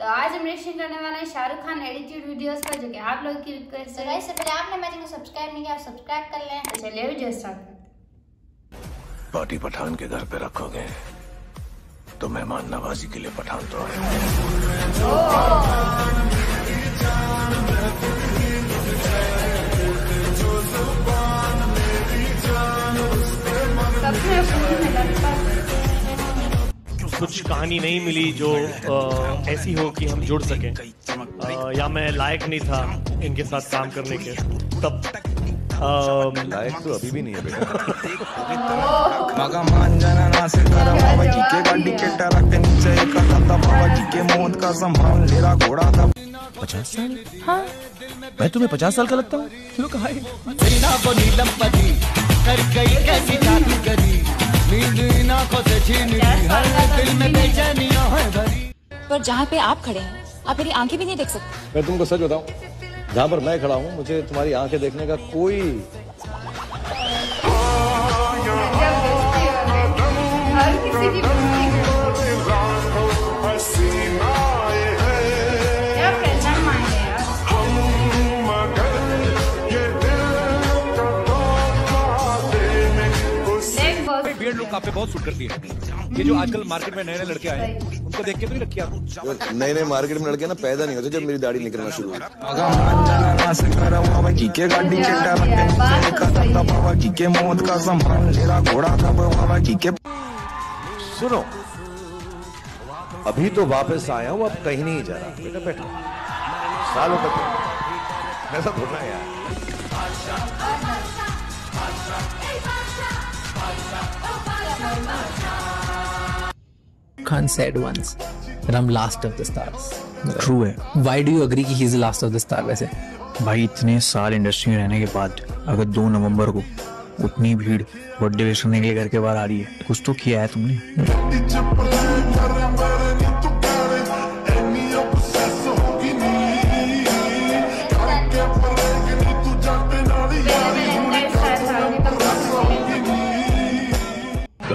तो आज हम रिएक्शन करने वाले हैं शाहरुख खान एडिटेड वीडियोस का जो कि आप लोग की रिक्वेस्ट तो है गाइस पहले आपने मेरे चैनल को सब्सक्राइब नहीं किया आप सब्सक्राइब कर लें। तो चलिए वीडियो स्टार्ट करते हैं। पार्टी पठान के घर पे रखोगे तो मेहमान नवाजी के लिए पठान तो है कुछ कहानी नहीं मिली जो अ, ऐसी हो कि हम जुड़ सकें। या मैं लायक नहीं था इनके साथ काम करने के। तब लायक तो अभी भी नहीं है बेटा। मगा मांजना ना से कर बाबा जी के गाड़ी के ट्रक के नीचे एक था बाबा जी के मौत का संभाल मेरा घोड़ा था। पचास साल? हाँ। मैं तुम्हें पचास साल का लगता हूँ। क्यों कहा पर जहाँ पे आप खड़े हैं आप मेरी आँखें भी नहीं देख सकते। मैं तुमको सच बताऊँ जहाँ पर मैं खड़ा हूँ मुझे तुम्हारी आँखें देखने का कोई हो बियर्ड लुक आप? पे बहुत सूट करती है। ये जो आजकल मार्केट में नए नए लड़के आए हैं उनको देख के तो नहीं रखी आप नए नए मार्केट में लड़के ना पैदा नहीं होते जब मेरी दाढ़ी निकलना शुरू हुई। के सुनो। अभी तो वापस आया हूँ अब कहीं नहीं जा रहा। बेटा बैठो। सालों तक ऐसा थोड़ा है यार। Khan said once that I'm last of the stars. True है Why do you agree कि he's the last of the star वैसे? भाई इतने साल इंडस्ट्री में रहने के बाद अगर दो नवंबर को उतनी भीड़ बर्थडे विश करने के लिए घर के बाहर आ रही है कुछ तो किया है तुमने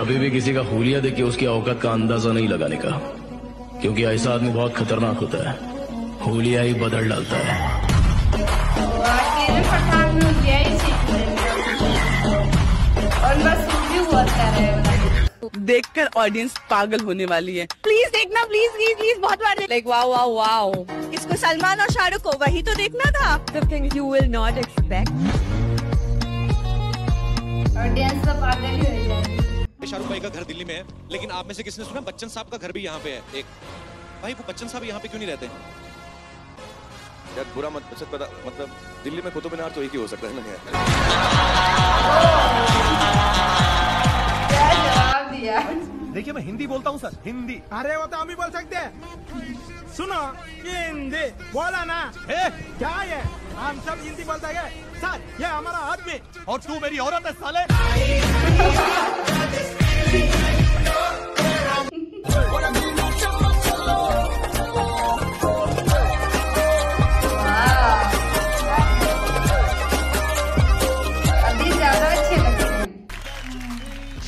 कभी भी किसी का हुलिया देख के उसकी औकात का अंदाज़ा नहीं लगाने का। क्योंकि ऐसा आदमी बहुत खतरनाक होता है। हुलिया ही बदल डालता है। ही देखकर ऑडियंस पागल होने वाली है। प्लीज़ देखना प्लीज़ प्लीज़ प्लीज़ बहुत बार लाइक वाओ वाओ वाओ इसको सलमान और शाहरुख को वही तो देखना था। The thing you will not expect भाई का घर दिल्ली में है लेकिन आप में से किसी ने सुना बच्चन साहब का घर भी यहाँ पे है एक भाई वो बच्चन साहब यहाँ पे क्यों नहीं रहते यार बुरा मत सच पता मतलब दिल्ली में कुतुब मीनार तो एक ही हो सकता है ना यार क्या जवाब दिया देखिए मैं हिंदी बोलता हूँ सर हिंदी अरे वो तो हम ही बोल सकते हैं सुनो ये हिंदी बोला ना ए, क्या ये हम सब हिंदी बोलते हैं सर ये हमारा आदमी और तू मेरी औरत है साले हैं।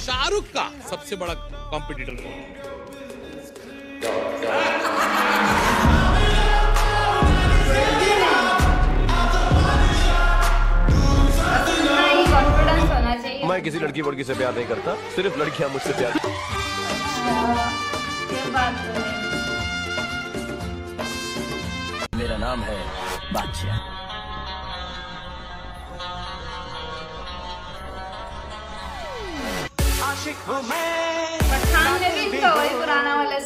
शाहरुख का सबसे बड़ा कॉम्पिटिटर मैं किसी लड़की वड़की से प्यार नहीं करता सिर्फ़ लड़कियाँ मुझसे प्यार तो मेरा नाम है बादशाह। आशिक हूँ मैं। पुराना वाला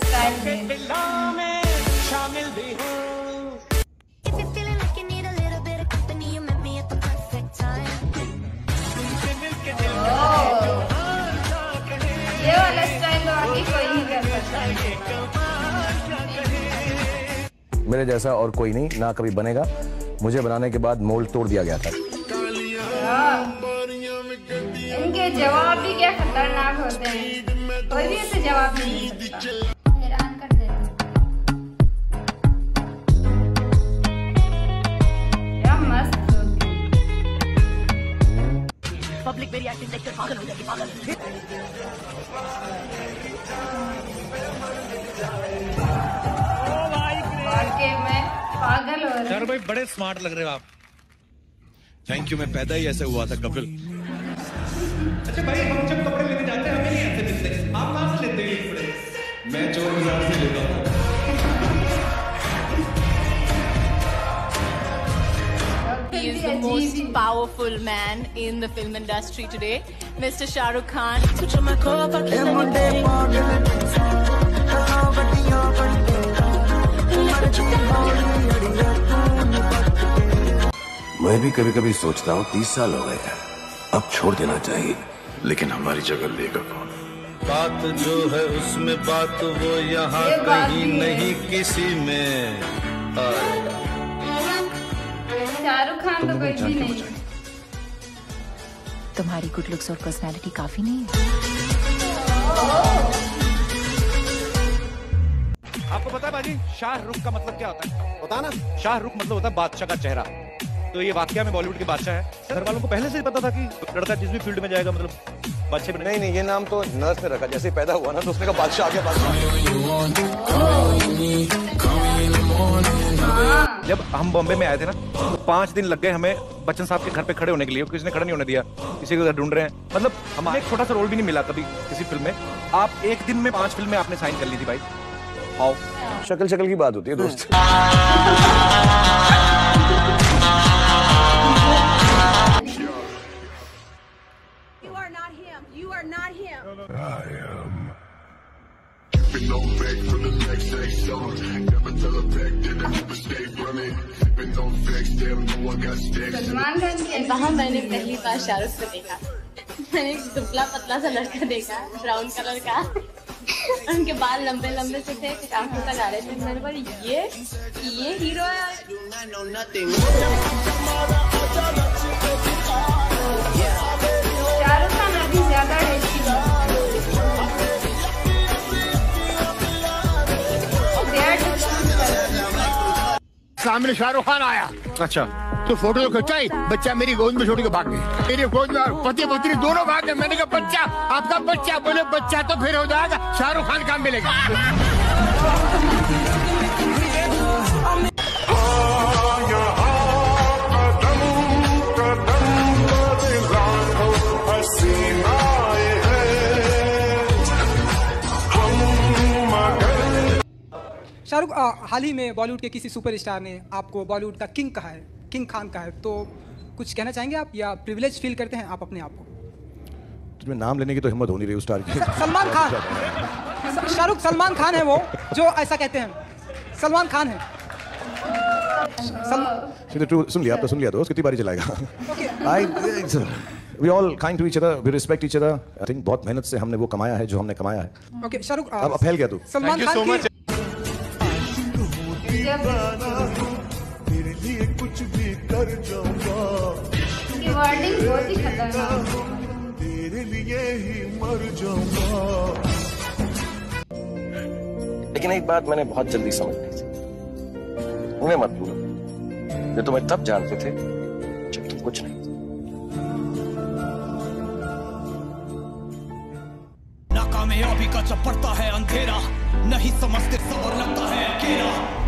मेरे जैसा और कोई नहीं ना कभी बनेगा। मुझे बनाने के बाद मोल्ड तोड़ दिया गया था। इनके जवाब भी क्या खतरनाक होते हैं। कोई भी ऐसे जवाब नहीं सकता। हैरान कर देते क्या मस्त होते हैं। पब्लिक मेरी एक्टिंग देखकर पागल हो जाएगी पागल। के मैं पागल हो रही हूँ। भाई बड़े स्मार्ट लग रहे हो आप। थैंक यू मैं पैदा ही ऐसे हुआ था कपिल। अच्छा भाई हम जब कपड़े लेने जाते हैं हमें नहीं ऐसे मिलते आप कहाँ से लेते हैं कपड़े? मैं चोर बाज़ार से लेता हूँ। He is the most powerful man in the film industry today, Mr. Shah Rukh Khan. मैं भी कभी कभी सोचता हूँ तीस साल हो गए हैं। अब छोड़ देना चाहिए। लेकिन हमारी जगह लेगा कौन? बात जो है उसमें बात वो यहाँ कहीं नहीं किसी में। शाहरुख खान तो कोई भी नहीं। तुम्हारी गुड लुक्स और पर्सनालिटी काफ़ी नहीं है। है बाजी शाहरुख का मतलब क्या होता है? पता ना शाहरुख मतलब होता है बादशाह का चेहरा। तो ये वाकया में बॉलीवुड के बादशाह है। घर वालों को पहले से ही पता था कि लड़का जिस भी फ़ील्ड में जाएगा मतलब बादशाह नहीं नहीं ये नाम तो नर्स ने रखा जैसे ही पैदा हुआ ना तो उसने कहा बादशाह आ गया बादशाह। जब हम बॉम्बे में आए थे ना तो पाँच दिन लग गए हमें बच्चन साहब के घर पे खड़े होने के लिए किसी ने खड़ा नहीं होने दिया किसी को ढूंढ रहे हैं। मतलब हमें एक छोटा सा रोल भी नहीं मिला कभी किसी फ़िल्म में। आप एक दिन में पाँच फ़िल्में आपने साइन कर ली थी भाई। हाउ शक्ल शक्ल की बात होती है दोस्त। वहाँ मैंने पहली बार शाहरुख को देखा? मैंने दुबला पतला सा लड़का देखा ब्राउन कलर का। उनके बाल लंबे लंबे से थे आँखों का थे। मेरे पर ये ये हीरो है? सामने शाहरुख खान आया। अच्छा। तो फ़ोटो तो खिंचाई। बच्चा मेरी गोद में छोड़ के भाग गए मेरी गोद में पति पत्नी दोनों भाग गए। मैंने कहा बच्चा आपका बच्चा बोले बच्चा तो फिर हो जाएगा। शाहरुख खान काम मिलेगा। हाल ही में बॉलीवुड के किसी सुपरस्टार ने आपको बॉलीवुड का किंग कहा है किंग खान कहा है तो कुछ कहना चाहेंगे आप या प्रिविलेज फील करते हैं आप अपने आप को? तुम्हें नाम लेने की तो हिम्मत हो नहीं रही उस स्टार की। सलमान खान। शाहरुख सलमान खान है वो जो ऐसा कहते हैं। सलमान खान है। सुन लिया तो सुन लिया दोस्त कितनी बारी चलाएगा I we all kind to each other we respect each other I think बहुत मेहनत से हमने वो कमाया है जो हमने कमाया है। ओके शाहरुख अब फैल गया तू? सलमान खान की तेरे लिए कुछ भी कर जाऊँगा ही तेरे लिए ही। मर जाऊँगा लेकिन एक बात मैंने बहुत जल्दी समझ ली थी। उन्हें मत भूलो। जो तुम्हें तब जानते थे जब तुम कुछ नहीं। नाकामयाबी का जब पड़ता है अंधेरा। नहीं समझते सबर लगता है अकेला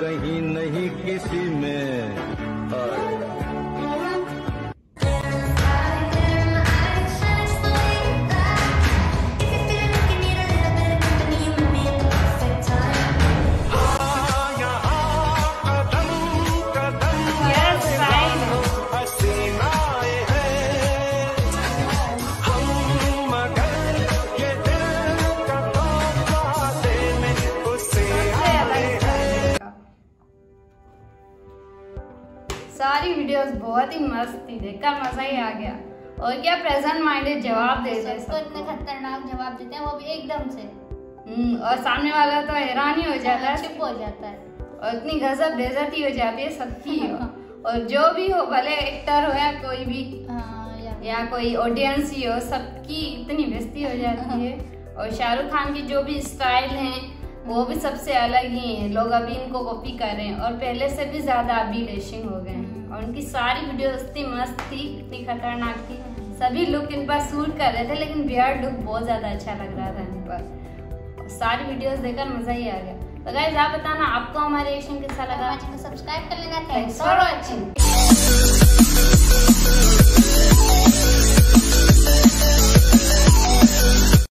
कहीं वीडियोस बहुत ही मस्त थी देखकर मज़ा ही आ गया। और क्या प्रेजेंट माइंडेड जवाब देते हैं सबको इतने खतरनाक जवाब देते हैं वो भी एकदम से। हम्म, और सामने वाला तो हैरान ही हो जाता है। चुप हो जाता है। और इतनी गजब बेइज्जती हो जाती है सबकी। और जो भी हो भले एक्टर हो या कोई भी हाँ या। या कोई ऑडियंस ही हो सबकी इतनी बेस्ती हो जाती है। और शाहरुख खान की जो भी स्टाइल है वो भी सबसे अलग ही है। लोग अभी इनको कॉपी कर रहे हैं। और पहले से भी ज़्यादा अभी लेशिंग हो गए हैं। उनकी सारी वीडियो इतनी मस्त थी इतनी खतरनाक थी। सभी लुक इन पर सूट कर रहे थे लेकिन बियर लुक बहुत ज़्यादा अच्छा लग रहा था इन पर सारी वीडियोस देखकर मज़ा ही आ गया। तो गाइस आप बताना आपको हमारे रिएक्शन कैसा लगा? सब्सक्राइब कर लेना। Thanks for watching